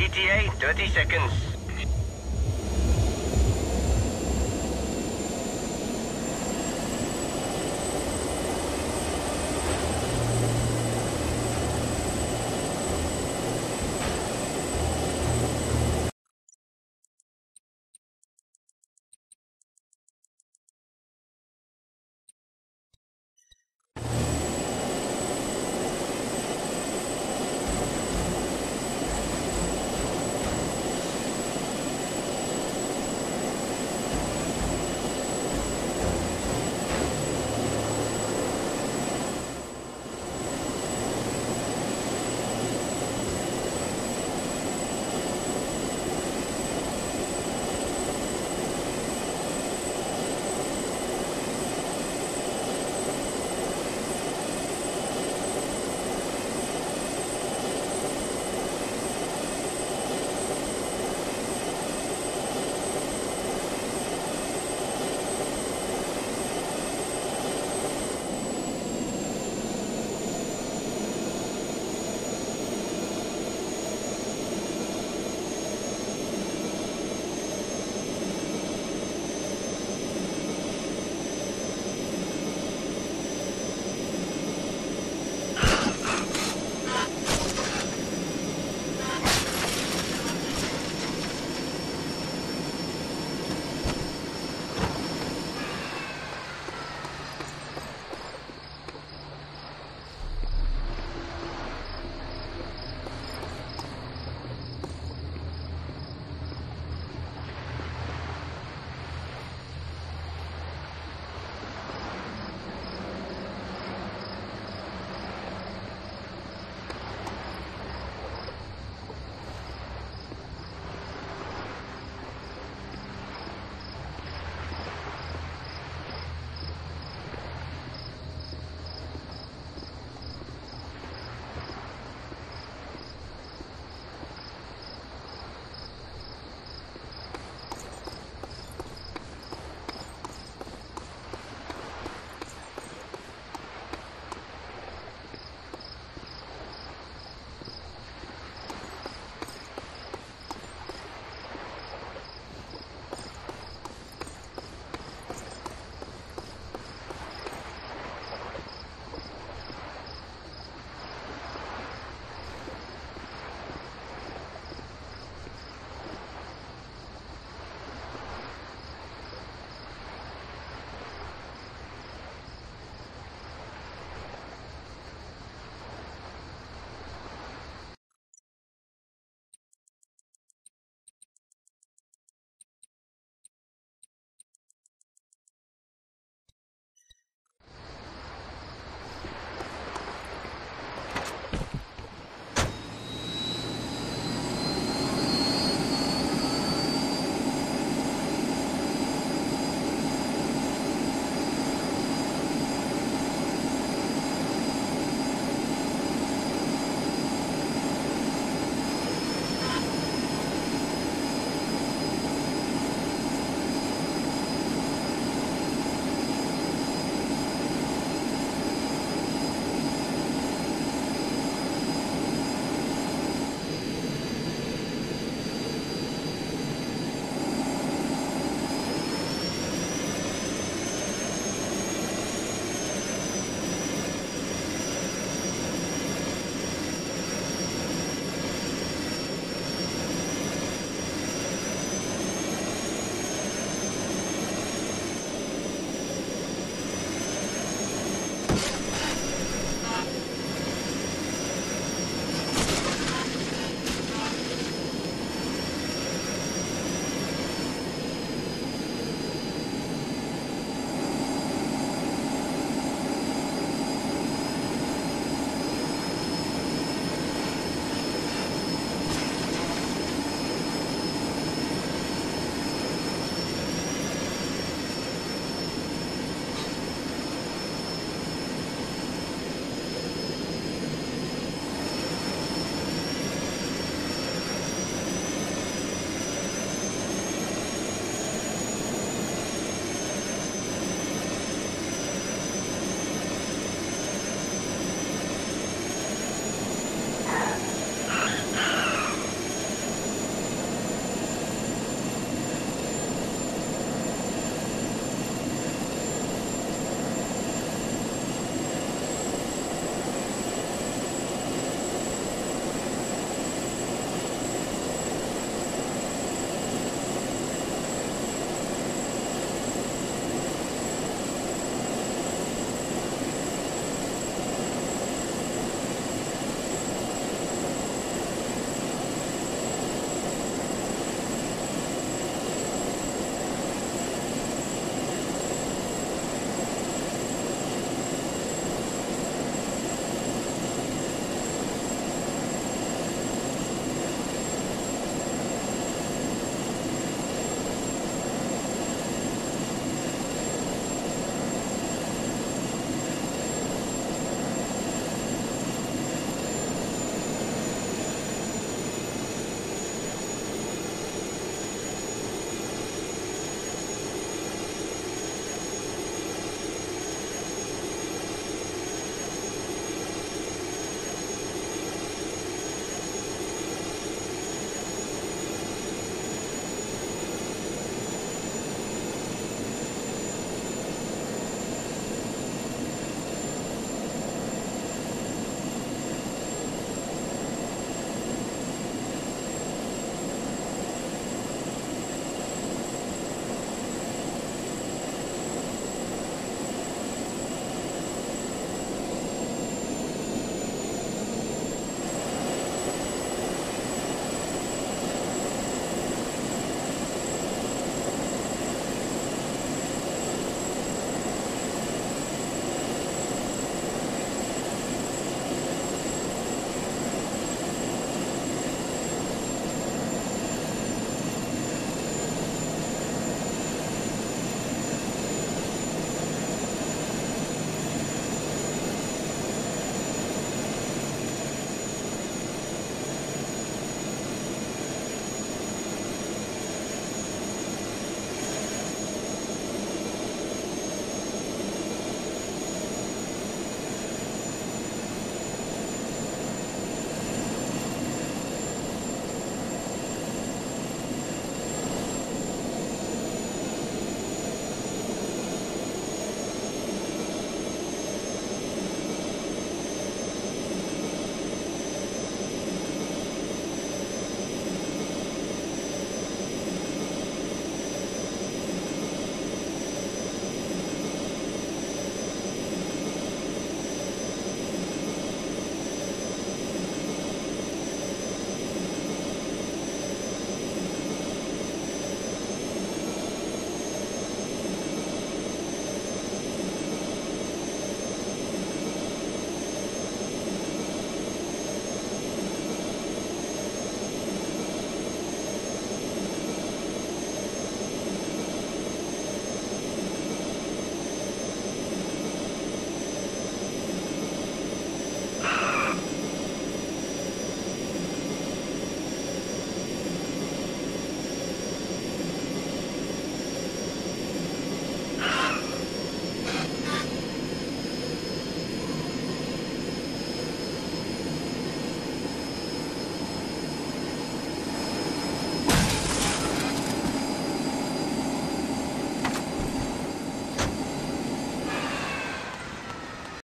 ETA 30 seconds.